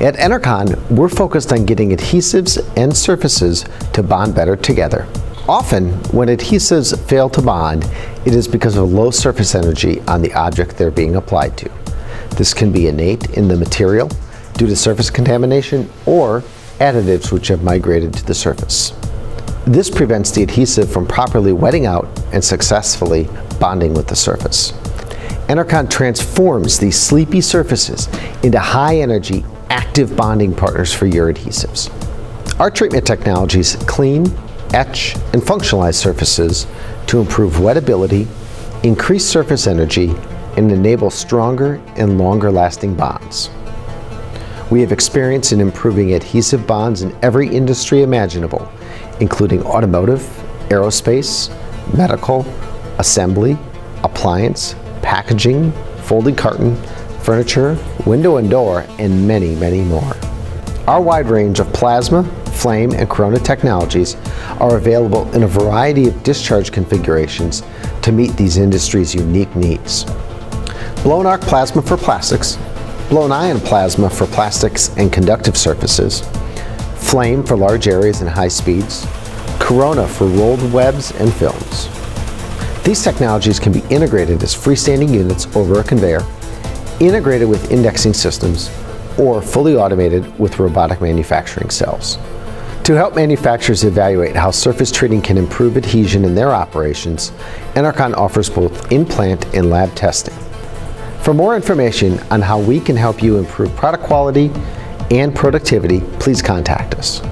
At Enercon, we're focused on getting adhesives and surfaces to bond better together. Often, when adhesives fail to bond, it is because of low surface energy on the object they're being applied to. This can be innate in the material due to surface contamination or additives which have migrated to the surface. This prevents the adhesive from properly wetting out and successfully bonding with the surface. Enercon transforms these sleepy surfaces into high energy active bonding partners for your adhesives. Our treatment technologies clean, etch, and functionalize surfaces to improve wettability, increase surface energy, and enable stronger and longer lasting bonds. We have experience in improving adhesive bonds in every industry imaginable, including automotive, aerospace, medical, assembly, appliance, packaging, folding carton, furniture, window and door, and many, many more. Our wide range of plasma, flame, and corona technologies are available in a variety of discharge configurations to meet these industries' unique needs. Blown arc plasma for plastics, blown ion plasma for plastics and conductive surfaces, flame for large areas and high speeds, corona for rolled webs and films. These technologies can be integrated as freestanding units over a conveyor integrated with indexing systems, or fully automated with robotic manufacturing cells. To help manufacturers evaluate how surface treating can improve adhesion in their operations, Enercon offers both in-plant and lab testing. For more information on how we can help you improve product quality and productivity, please contact us.